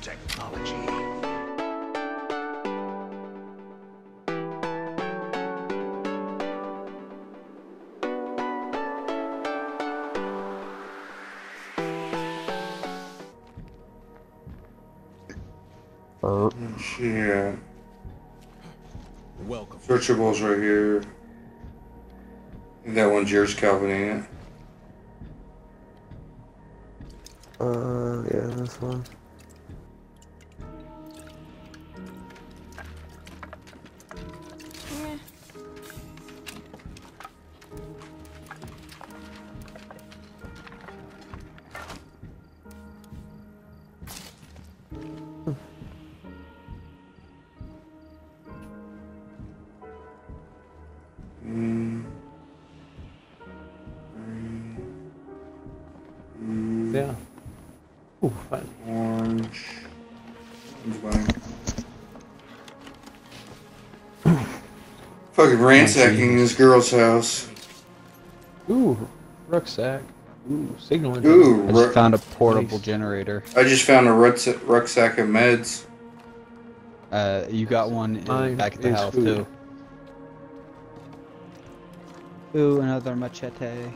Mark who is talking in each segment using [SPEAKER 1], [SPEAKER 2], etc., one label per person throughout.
[SPEAKER 1] technology.
[SPEAKER 2] Uh,
[SPEAKER 3] Yeah.
[SPEAKER 1] Welcome.
[SPEAKER 3] Searchables right here. I that one's yours, Calvin, ain't it?
[SPEAKER 2] uh, yeah, this one.
[SPEAKER 4] Yeah. Ooh, fine.
[SPEAKER 3] Orange. Fucking ransacking this girl's house.
[SPEAKER 4] Ooh, rucksack. Ooh, signal.
[SPEAKER 3] Ooh,
[SPEAKER 5] I just found a portable
[SPEAKER 4] Nice.
[SPEAKER 5] generator.
[SPEAKER 3] I just found a rucksack, rucksack of meds.
[SPEAKER 5] Uh, you got one in,
[SPEAKER 4] Mine
[SPEAKER 5] back at the house
[SPEAKER 4] food.
[SPEAKER 5] too. Ooh, another machete.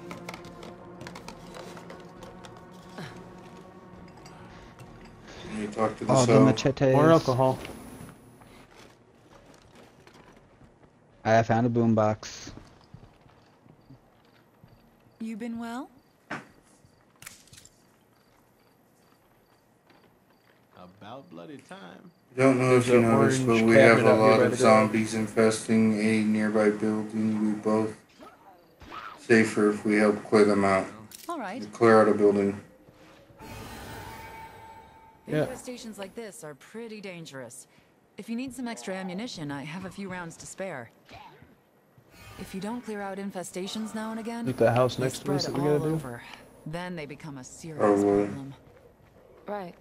[SPEAKER 3] Talk to the
[SPEAKER 5] Oh, the
[SPEAKER 3] cell.
[SPEAKER 5] machetes.
[SPEAKER 4] More alcohol.
[SPEAKER 5] I found a boombox.
[SPEAKER 6] You been well?
[SPEAKER 1] About bloody time.
[SPEAKER 3] Don't know if
[SPEAKER 4] There's
[SPEAKER 3] you noticed, but we have a
[SPEAKER 4] cabinet out here
[SPEAKER 3] lot of zombies infesting a nearby building. We both safer if we help clear them out.
[SPEAKER 6] All right.
[SPEAKER 3] Clear out a building.
[SPEAKER 4] Yeah.
[SPEAKER 6] Infestations like this are pretty dangerous. If you need some extra ammunition, I have a few rounds to spare. If you don't clear out infestations now and again,
[SPEAKER 4] Like the house next to us
[SPEAKER 6] spread
[SPEAKER 4] that we gotta
[SPEAKER 6] all
[SPEAKER 4] do.
[SPEAKER 6] over. Then they become a serious oh,
[SPEAKER 3] Probably.
[SPEAKER 6] problem. Right.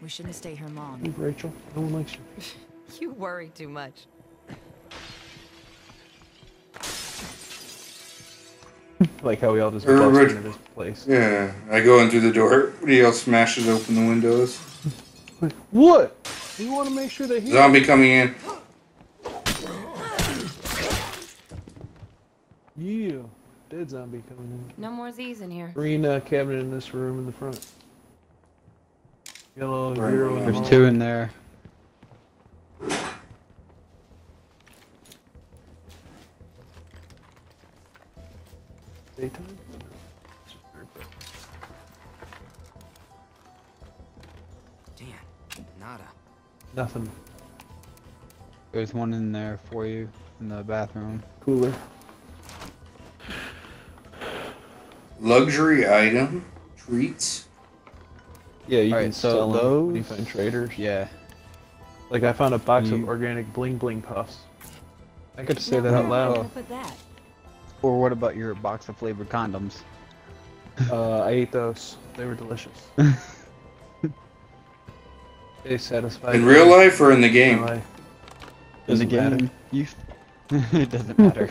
[SPEAKER 6] We shouldn't stay here long.
[SPEAKER 4] Rachel. No one likes you.
[SPEAKER 6] You worry too much.
[SPEAKER 4] Like how we all just bust into this place.
[SPEAKER 3] Yeah, I go in through the door. Everybody else smashes open the windows.
[SPEAKER 4] What? You want to make sure they hear?
[SPEAKER 3] Zombie coming in.
[SPEAKER 4] Yeah. Dead zombie coming in.
[SPEAKER 7] No more Z's in here.
[SPEAKER 4] Green uh, cabinet in this room in the front. Yellow
[SPEAKER 3] Right,
[SPEAKER 4] bureau
[SPEAKER 5] There's two in there.
[SPEAKER 4] Daytime?
[SPEAKER 8] Damn, nada.
[SPEAKER 4] Nothing.
[SPEAKER 5] There's one in there for you in the bathroom.
[SPEAKER 4] Cooler.
[SPEAKER 3] Luxury item. Treats.
[SPEAKER 4] Yeah, you
[SPEAKER 5] Alright,
[SPEAKER 4] can
[SPEAKER 5] so
[SPEAKER 4] sell them when you
[SPEAKER 5] those-
[SPEAKER 4] find traders.
[SPEAKER 5] Yeah.
[SPEAKER 4] Like I found a box
[SPEAKER 5] You-
[SPEAKER 4] of organic bling bling puffs. I got to say that out
[SPEAKER 7] where am I
[SPEAKER 4] loud.
[SPEAKER 7] gonna that.
[SPEAKER 5] Or what about your box of flavored condoms?
[SPEAKER 4] Uh, I ate those. They were delicious. they satisfied.
[SPEAKER 3] In
[SPEAKER 4] me.
[SPEAKER 3] real life or in the game?
[SPEAKER 4] life.
[SPEAKER 5] In the
[SPEAKER 4] Doesn't matter.
[SPEAKER 5] you. it doesn't matter.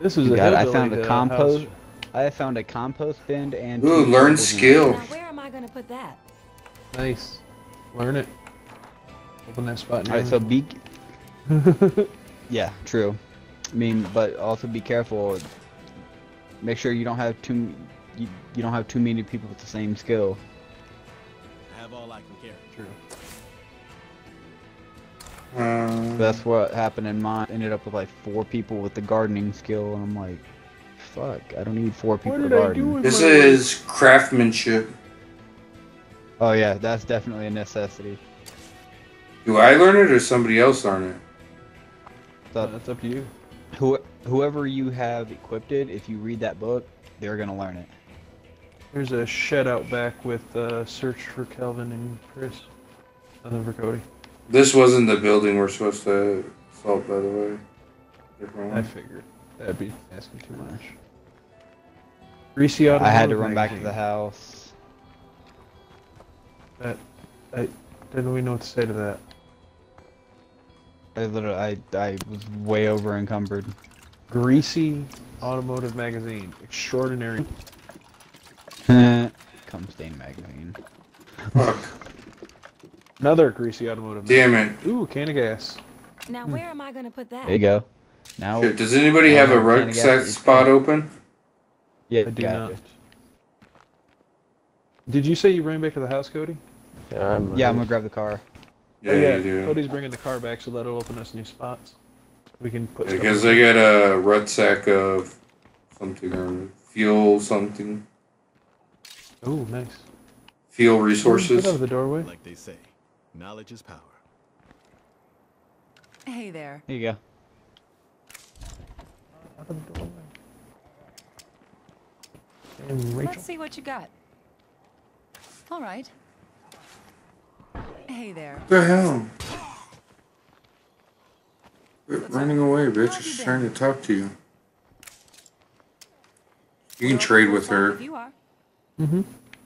[SPEAKER 4] This is
[SPEAKER 5] You
[SPEAKER 4] a
[SPEAKER 5] got. I found a compost-
[SPEAKER 4] house.
[SPEAKER 5] I found a compost bin and.
[SPEAKER 3] Ooh,
[SPEAKER 5] two
[SPEAKER 3] learn
[SPEAKER 5] portables
[SPEAKER 3] skill.
[SPEAKER 7] Now, where am I gonna put that?
[SPEAKER 4] Nice. Learn it. Open that spot.
[SPEAKER 5] Alright,
[SPEAKER 4] now.
[SPEAKER 5] so be. Yeah, true. I mean, but also be careful. Make sure you don't have too. You, you don't have too many people with the same skill.
[SPEAKER 1] I have all I can carry.
[SPEAKER 4] True.
[SPEAKER 3] Uh,
[SPEAKER 5] That's what happened in mine. Ended up with like four people with the gardening skill, and I'm like, fuck, I don't need four people
[SPEAKER 4] What
[SPEAKER 5] to
[SPEAKER 4] did I
[SPEAKER 5] garden.
[SPEAKER 4] do
[SPEAKER 3] this
[SPEAKER 4] my
[SPEAKER 3] is craftsmanship.
[SPEAKER 5] Oh yeah, that's definitely a necessity.
[SPEAKER 3] Do I learn it or somebody else learn it?
[SPEAKER 5] So
[SPEAKER 4] That's up to you.
[SPEAKER 5] who, whoever you have equipped it, if you read that book, they're gonna learn it.
[SPEAKER 4] There's a shed out back with uh, search for Kelvin and Chris. Nothing for Cody.
[SPEAKER 3] This wasn't the building we're supposed to assault, by the way.
[SPEAKER 4] I figured that'd be asking too much. Greasy
[SPEAKER 5] I had to run back to the house.
[SPEAKER 4] That, I didn't we know what to say to that.
[SPEAKER 5] I literally, I, I was way over encumbered.
[SPEAKER 4] Greasy automotive magazine. Extraordinary.
[SPEAKER 5] Come stain magazine.
[SPEAKER 3] Fuck.
[SPEAKER 4] Another greasy automotive.
[SPEAKER 3] Damn it.
[SPEAKER 4] Ooh, can of gas.
[SPEAKER 7] Now hmm. where am I gonna put that?
[SPEAKER 5] There you go. Now,
[SPEAKER 3] Shit, does anybody have a rucksack
[SPEAKER 5] got it.
[SPEAKER 3] spot open?
[SPEAKER 5] yeah,
[SPEAKER 4] I do not.
[SPEAKER 5] it.
[SPEAKER 4] Did you say you ran back to the house, Cody?
[SPEAKER 2] Yeah, I'm.
[SPEAKER 5] Yeah, I'm gonna grab the car.
[SPEAKER 3] Yeah,
[SPEAKER 4] oh,
[SPEAKER 3] you do.
[SPEAKER 4] Cody's bringing the car back, so that'll open us new spots. We can put.
[SPEAKER 3] Because
[SPEAKER 4] in.
[SPEAKER 3] I got a rucksack of something or fuel something.
[SPEAKER 4] Oh, nice.
[SPEAKER 3] Fuel
[SPEAKER 4] Get
[SPEAKER 3] resources.
[SPEAKER 4] out of the doorway.
[SPEAKER 1] Like they say, knowledge is power.
[SPEAKER 6] Hey there.
[SPEAKER 5] Here you go.
[SPEAKER 4] Out of the doorway. And Rachel.
[SPEAKER 6] Let's see what you got. All right. Hey there.
[SPEAKER 3] What the hell? Quit running away, bitch.
[SPEAKER 6] have you
[SPEAKER 3] She's
[SPEAKER 6] been?
[SPEAKER 3] trying to talk to you. You can trade with her.
[SPEAKER 7] You are.
[SPEAKER 4] Mm-hmm.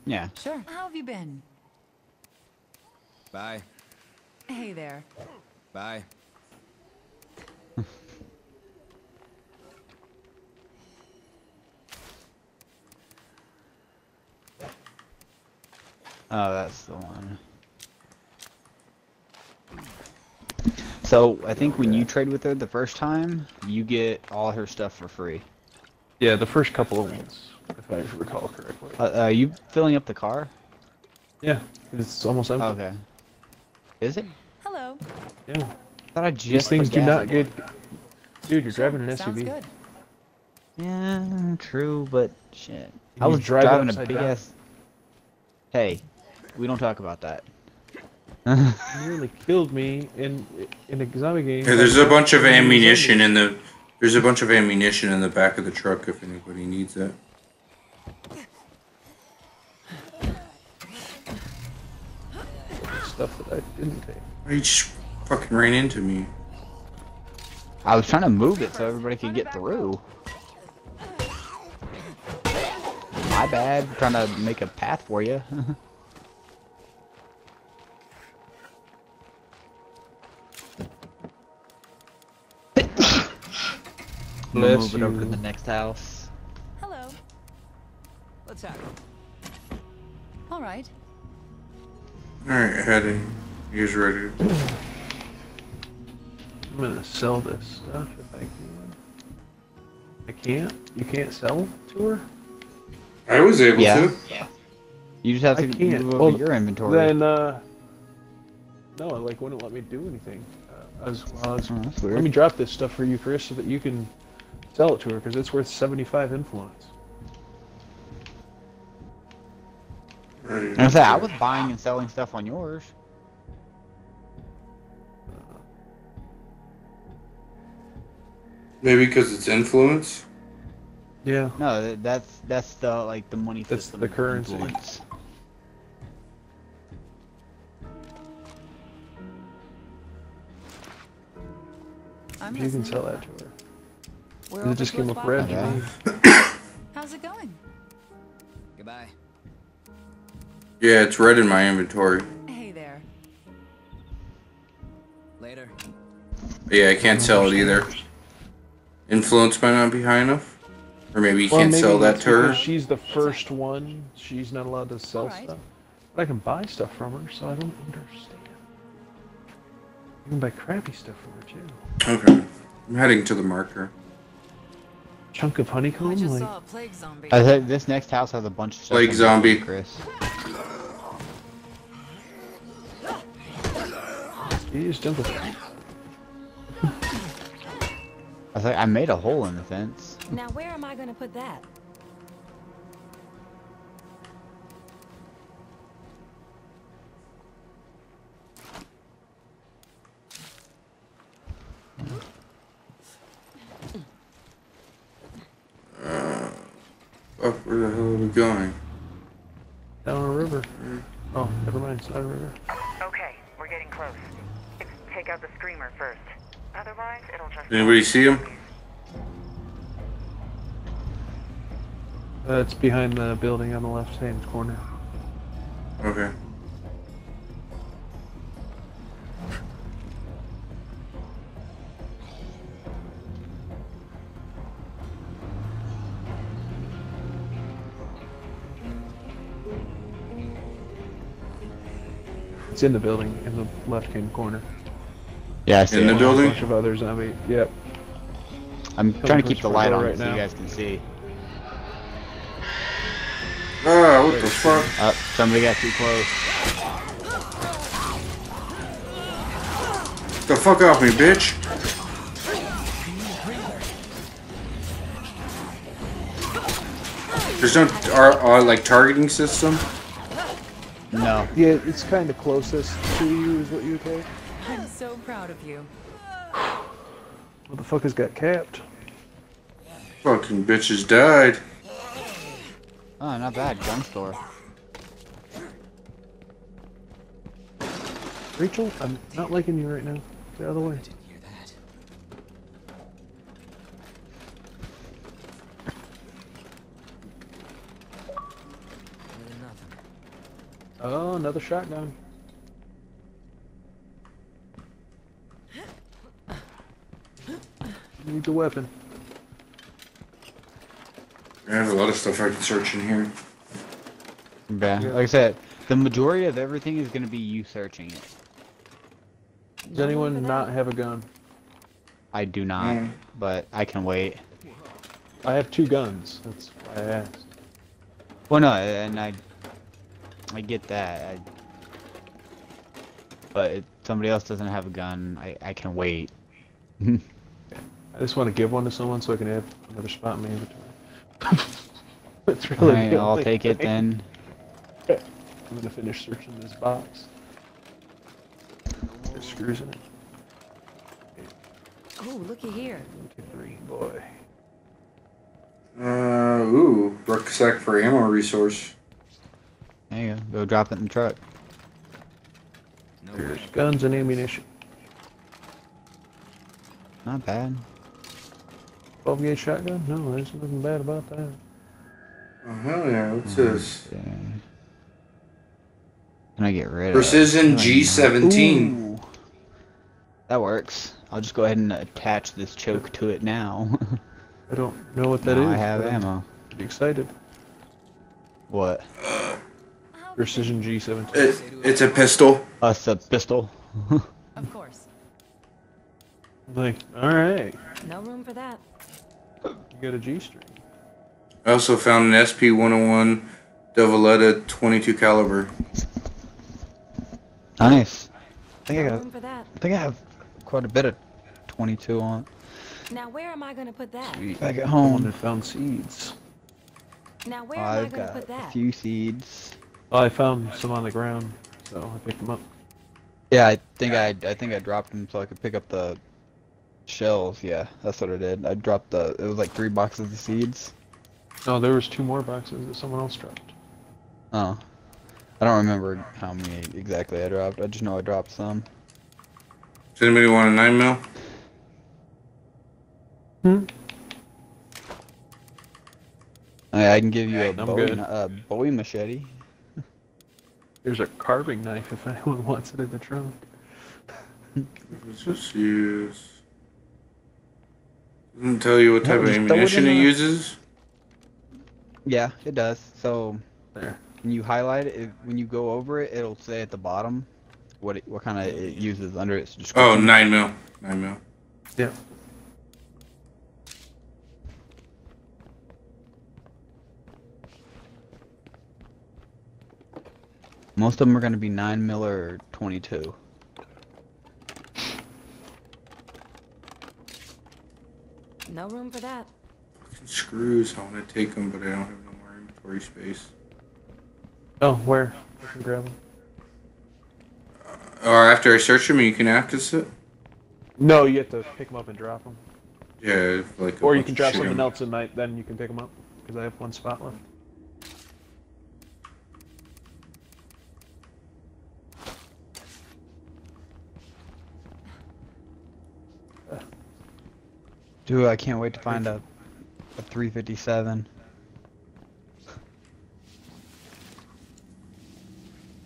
[SPEAKER 5] Yeah.
[SPEAKER 6] Sure. How have you been?
[SPEAKER 1] Bye.
[SPEAKER 6] Hey there.
[SPEAKER 1] Bye.
[SPEAKER 5] Oh, that's the one. So I think when you trade with her the first time, you get all her stuff for free.
[SPEAKER 4] Yeah, the first couple of ones, if I recall correctly.
[SPEAKER 5] Uh, are you filling up the car?
[SPEAKER 4] Yeah, it's almost empty.
[SPEAKER 5] Okay. Is it?
[SPEAKER 6] Hello.
[SPEAKER 4] Yeah.
[SPEAKER 5] I thought I just
[SPEAKER 4] These things do not
[SPEAKER 5] in
[SPEAKER 4] get. Dude, you're driving an
[SPEAKER 6] Sounds
[SPEAKER 4] SUV.
[SPEAKER 6] good.
[SPEAKER 5] Yeah, true, but shit. I was driving a
[SPEAKER 4] upside
[SPEAKER 5] big
[SPEAKER 4] down.
[SPEAKER 5] ass. Hey, we don't talk about that.
[SPEAKER 4] You nearly killed me in in a zombie game.
[SPEAKER 3] Yeah, there's a bunch of ammunition in the. There's a bunch of ammunition in the back of the truck if anybody needs it.
[SPEAKER 4] Stuff that I didn't take.
[SPEAKER 3] He just fucking ran into me.
[SPEAKER 5] I was trying to move it so everybody could get through. My bad, trying to make a path for you. we'll
[SPEAKER 4] Bless
[SPEAKER 5] move it over to the next house.
[SPEAKER 6] Hello.
[SPEAKER 8] Let's have it.
[SPEAKER 6] All right.
[SPEAKER 3] Alright, heading. He's ready.
[SPEAKER 4] I'm gonna sell this stuff if I can. I can't. You can't sell to her.
[SPEAKER 3] I was able to. Yeah.
[SPEAKER 5] You just have to
[SPEAKER 4] can't.
[SPEAKER 5] move over
[SPEAKER 4] Well,
[SPEAKER 5] your inventory.
[SPEAKER 4] Then uh, no, it like wouldn't let me do anything. Uh, I was, well, I was
[SPEAKER 5] Oh,
[SPEAKER 4] let me drop this stuff for you, Chris, so that you can sell it to her because it's worth 75 influence.
[SPEAKER 3] Ready.
[SPEAKER 5] And I said I was buying and selling stuff on yours.
[SPEAKER 3] Maybe because it's influence.
[SPEAKER 4] Yeah.
[SPEAKER 5] No, that's that's the like the money
[SPEAKER 4] That's
[SPEAKER 5] system.
[SPEAKER 4] the currency.
[SPEAKER 5] influence.
[SPEAKER 6] I'm
[SPEAKER 4] You can sell that to her.
[SPEAKER 6] We're
[SPEAKER 4] It just came up red.
[SPEAKER 5] Yeah.
[SPEAKER 6] How's it going?
[SPEAKER 8] Goodbye.
[SPEAKER 3] Yeah, it's red in my inventory.
[SPEAKER 6] Hey there.
[SPEAKER 8] Later.
[SPEAKER 3] Yeah, I can't sell it either. Influence might not be high enough. Or maybe you
[SPEAKER 4] Well,
[SPEAKER 3] can't
[SPEAKER 4] maybe
[SPEAKER 3] sell that to her.
[SPEAKER 4] She's the first one. She's not allowed to sell
[SPEAKER 6] Alright.
[SPEAKER 4] stuff. But I can buy stuff from her, so I don't understand. You can buy crappy stuff from her too.
[SPEAKER 3] Okay. I'm heading to the marker.
[SPEAKER 4] Chunk of
[SPEAKER 6] I
[SPEAKER 4] honeycomb,
[SPEAKER 6] just
[SPEAKER 4] like
[SPEAKER 6] saw a plague zombie.
[SPEAKER 5] I think this next house has a bunch of stuff.
[SPEAKER 3] Plague
[SPEAKER 5] in
[SPEAKER 3] zombie.
[SPEAKER 5] Chris.
[SPEAKER 4] you just jump with
[SPEAKER 5] I was like, I made a hole in the fence.
[SPEAKER 7] Now where am I gonna put that?
[SPEAKER 3] Oh, where the hell are we going?
[SPEAKER 4] down a river. Oh, never mind. It's not a river.
[SPEAKER 9] Okay, we're getting close. It's take out the screamer first. Otherwise, it'll just.
[SPEAKER 3] Anybody see him?
[SPEAKER 4] Uh, it's behind the building on the left hand corner.
[SPEAKER 3] Okay.
[SPEAKER 4] It's in the building in the left-hand corner.
[SPEAKER 5] Yeah, I see
[SPEAKER 3] In the building?
[SPEAKER 4] A bunch of other zombie. Yep.
[SPEAKER 5] I'm trying to keep the light on
[SPEAKER 4] right
[SPEAKER 5] so you guys can see.
[SPEAKER 3] Ah, what the fuck?
[SPEAKER 5] Up, somebody got too close.
[SPEAKER 3] Get the fuck off me, bitch! There's no our, our like targeting system.
[SPEAKER 5] No.
[SPEAKER 4] Yeah, it's kind of closest to you is what you would take.
[SPEAKER 6] I'm so proud of you.
[SPEAKER 4] What the fuck has got capped?
[SPEAKER 3] Fucking bitches died.
[SPEAKER 5] Oh, not bad. Gun store.
[SPEAKER 4] Rachel, I'm not liking you right now. The other way.
[SPEAKER 8] Hear that?
[SPEAKER 4] Oh, another shotgun. Need the weapon.
[SPEAKER 3] I have a lot of stuff I can search in here.
[SPEAKER 5] Yeah.
[SPEAKER 4] Yeah.
[SPEAKER 5] Like I said, the majority of everything is going to be you searching it.
[SPEAKER 4] Does anyone not have a gun?
[SPEAKER 5] I do not,
[SPEAKER 3] Mm.
[SPEAKER 5] but I can wait.
[SPEAKER 4] I have two guns. That's why I asked.
[SPEAKER 5] Well, no, and I, I get that. I, but if somebody else doesn't have a gun, I, I can wait.
[SPEAKER 4] I just want to give one to someone so I can have another spot in my inventory. That's really
[SPEAKER 5] Alright,
[SPEAKER 4] the
[SPEAKER 5] I'll
[SPEAKER 4] only
[SPEAKER 5] take it then.
[SPEAKER 4] I'm gonna finish searching this box. There's screws in it.
[SPEAKER 7] Oh, looky here.
[SPEAKER 4] One, two, three, boy.
[SPEAKER 3] Uh, ooh, rucksack for ammo resource.
[SPEAKER 5] Uh, there you go. Go drop it in the truck.
[SPEAKER 8] No
[SPEAKER 4] There's
[SPEAKER 8] way.
[SPEAKER 4] guns and ammunition.
[SPEAKER 5] Not bad.
[SPEAKER 4] 12 gauge shotgun? No, there's nothing bad about that.
[SPEAKER 3] Oh hell yeah! What's mm-hmm. this?
[SPEAKER 5] Yeah. Can I get rid
[SPEAKER 3] Precision
[SPEAKER 5] of Precision
[SPEAKER 3] G17.
[SPEAKER 5] Ooh. That works. I'll just go ahead and attach this choke to it now.
[SPEAKER 4] I don't know what that is.
[SPEAKER 5] Now I have
[SPEAKER 4] but I'm
[SPEAKER 5] ammo.
[SPEAKER 4] pretty excited.
[SPEAKER 5] What?
[SPEAKER 4] Precision G17.
[SPEAKER 3] It, it's a pistol.
[SPEAKER 5] Us a pistol.
[SPEAKER 6] Of course.
[SPEAKER 4] Like, alright,
[SPEAKER 7] No room for that.
[SPEAKER 4] you got a G string.
[SPEAKER 3] I also found an SP101 Dovaletta 22 caliber.
[SPEAKER 5] nice. I think I got.
[SPEAKER 7] room for that.
[SPEAKER 5] I think I have quite a bit of 22 on.
[SPEAKER 7] Now where am I gonna put that?
[SPEAKER 4] Sweet.
[SPEAKER 5] Back at home.
[SPEAKER 4] that found seeds.
[SPEAKER 7] Now where am I
[SPEAKER 5] I've
[SPEAKER 7] gonna
[SPEAKER 5] got
[SPEAKER 7] put
[SPEAKER 5] a few seeds.
[SPEAKER 4] Oh, I found some on the ground, so I picked them up.
[SPEAKER 5] Yeah, I think I I think I dropped them so I could pick up the shells. Yeah, that's what I did. I dropped the. It was like three boxes of seeds.
[SPEAKER 4] No, there was two more boxes that someone else dropped.
[SPEAKER 5] Oh. I don't remember how many exactly I dropped. I just know I dropped some.
[SPEAKER 3] Does anybody want a 9 mil?
[SPEAKER 4] Hmm?
[SPEAKER 5] I, I can give you a
[SPEAKER 4] I'm
[SPEAKER 5] Bowie,
[SPEAKER 4] good.
[SPEAKER 5] a Bowie machete.
[SPEAKER 4] There's a carving knife if anyone wants it in the trunk.
[SPEAKER 3] Let's just use. Doesn't tell you what
[SPEAKER 5] No,
[SPEAKER 3] type of
[SPEAKER 5] just throw it
[SPEAKER 3] ammunition it uses.
[SPEAKER 5] Yeah, it does. So
[SPEAKER 4] There.
[SPEAKER 5] when you highlight it, it- when you go over it, it'll say at the bottom what it, what kind of it uses under its
[SPEAKER 3] Oh,
[SPEAKER 5] description.
[SPEAKER 3] Oh, nine mil. 9 mil.
[SPEAKER 4] Yeah.
[SPEAKER 5] Most of them are going to be 9 mil or 22.
[SPEAKER 7] No room for that.
[SPEAKER 3] Fucking screws. I want to take them, but I don't have no more inventory space.
[SPEAKER 4] Oh, where? I can grab them.
[SPEAKER 3] Uh, or after I search them, you can access it.
[SPEAKER 4] No, you have to pick them up and drop them.
[SPEAKER 3] Yeah, like. a
[SPEAKER 4] Or you can drop something else and I, then you can pick them up. Because I have one spot left.
[SPEAKER 5] Dude, I can't wait to find a, a 357.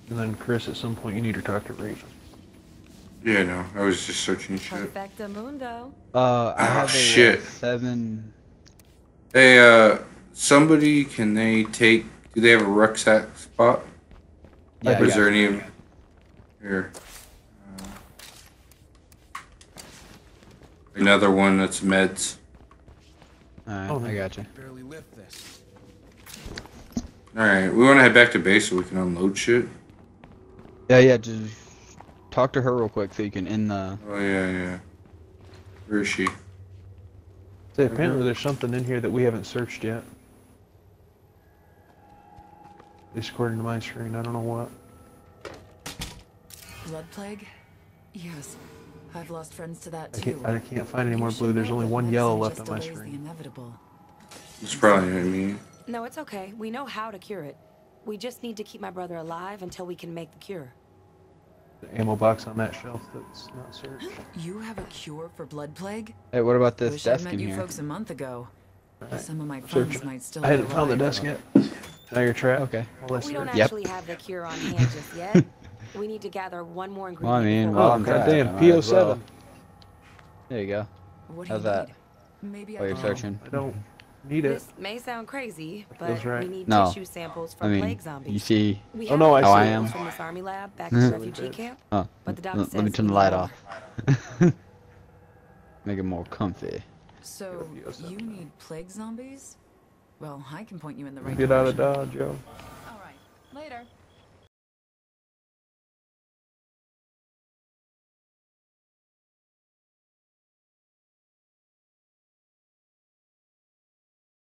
[SPEAKER 4] And then Chris, at some point, you need to talk to Rachel.
[SPEAKER 3] Yeah, no, I was just searching shit.
[SPEAKER 7] Perfecto mundo.
[SPEAKER 5] Uh, I have a uh,
[SPEAKER 3] shit.
[SPEAKER 5] 7.
[SPEAKER 3] Hey, uh, somebody, can they take? Do they have a rucksack spot?
[SPEAKER 5] Yeah,
[SPEAKER 3] or is
[SPEAKER 5] yeah.
[SPEAKER 3] there any? Here. Another one that's meds.
[SPEAKER 5] Alright,
[SPEAKER 4] Oh,
[SPEAKER 5] I
[SPEAKER 4] no.
[SPEAKER 5] got you.
[SPEAKER 8] Barely lift this.
[SPEAKER 3] Alright, we want to head back to base so we can unload shit.
[SPEAKER 5] Yeah, yeah, just talk to her real quick so you can end the.
[SPEAKER 3] Oh, yeah, yeah. Where is she?
[SPEAKER 4] Say, apparently there's something in here that we haven't searched yet. At least according to my screen, I don't know what.
[SPEAKER 6] Blood plague? Yes. I've lost friends to that
[SPEAKER 4] I
[SPEAKER 6] too.
[SPEAKER 4] can't, I can't find any more blue. There's only one yellow left on my
[SPEAKER 6] delays The
[SPEAKER 4] screen.
[SPEAKER 6] inevitable.
[SPEAKER 3] It's probably not me.
[SPEAKER 7] No, it's okay. We know how to cure it. We just need to keep my brother alive until we can make the cure.
[SPEAKER 4] The ammo box on that shelf that's not searched.
[SPEAKER 6] You have a cure for blood plague?
[SPEAKER 5] Hey, what about this
[SPEAKER 6] Wish I'd
[SPEAKER 5] desk
[SPEAKER 6] met
[SPEAKER 5] in
[SPEAKER 6] you
[SPEAKER 5] here?
[SPEAKER 6] folks a month ago.
[SPEAKER 4] Alright.
[SPEAKER 6] Some of my
[SPEAKER 4] Search
[SPEAKER 6] friends
[SPEAKER 4] it.
[SPEAKER 6] might still
[SPEAKER 4] I hadn't
[SPEAKER 6] be
[SPEAKER 4] found the desk yet. Now you're trapped.
[SPEAKER 5] Okay.
[SPEAKER 4] Well,
[SPEAKER 7] We don't
[SPEAKER 4] search.
[SPEAKER 5] Yep.
[SPEAKER 7] actually have the cure on hand just yet. we need to gather one more
[SPEAKER 5] Well, I
[SPEAKER 7] ingredient.
[SPEAKER 5] mean,
[SPEAKER 7] before
[SPEAKER 5] well,
[SPEAKER 4] Oh,
[SPEAKER 5] I'm
[SPEAKER 7] we-
[SPEAKER 5] trapped.
[SPEAKER 4] goddamn.
[SPEAKER 5] I might as well.
[SPEAKER 4] PO7.
[SPEAKER 5] There you go.
[SPEAKER 6] What do
[SPEAKER 5] How's
[SPEAKER 6] you
[SPEAKER 5] that?
[SPEAKER 6] need? Maybe
[SPEAKER 5] While
[SPEAKER 6] I
[SPEAKER 5] you're searching.
[SPEAKER 4] I don't need it.
[SPEAKER 7] This may sound crazy, but
[SPEAKER 4] right.
[SPEAKER 7] we need
[SPEAKER 5] No.
[SPEAKER 7] tissue samples for
[SPEAKER 5] I mean,
[SPEAKER 7] plague zombies.
[SPEAKER 5] you see.
[SPEAKER 7] We
[SPEAKER 4] Oh, no, I
[SPEAKER 7] the
[SPEAKER 4] see
[SPEAKER 5] How I
[SPEAKER 7] samples
[SPEAKER 5] am.
[SPEAKER 7] from this army lab back to refugee camp.
[SPEAKER 5] Oh,
[SPEAKER 7] But the doc
[SPEAKER 5] l- let me turn the light off. Make it more comfy.
[SPEAKER 6] So, you need plague zombies? Well, I can point you in the right
[SPEAKER 4] Get out of. Dodge, yo.
[SPEAKER 6] All right. Later.